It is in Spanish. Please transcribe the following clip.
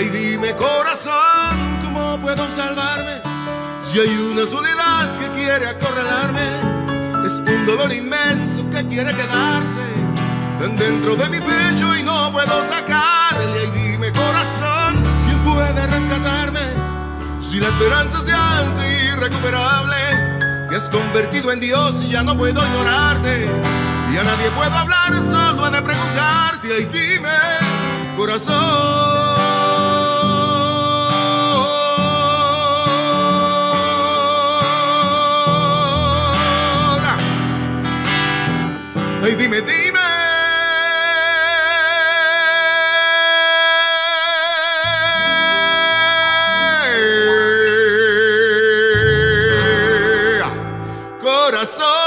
Ay, dime corazón, ¿cómo puedo salvarme? Si hay una soledad que quiere acorralarme, es un dolor inmenso que quiere quedarse tan dentro de mi pecho y no puedo sacarle. Ay, dime corazón, ¿quién puede rescatarme? Si la esperanza se hace irrecuperable, que has convertido en Dios y ya no puedo ignorarte. Y a nadie puedo hablar, solo he de preguntarte. Ay, dime corazón. Ay, dime, dime. Corazón.